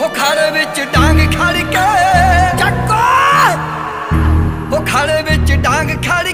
ਹੋ ਵਿੱਚ ਡਾਂਗ ਖੜ ਕੇ ਚੱਕੋ! ਹੋ ਖੜੇ ਵਿੱਚ ਡਾਂਗ ਖੜ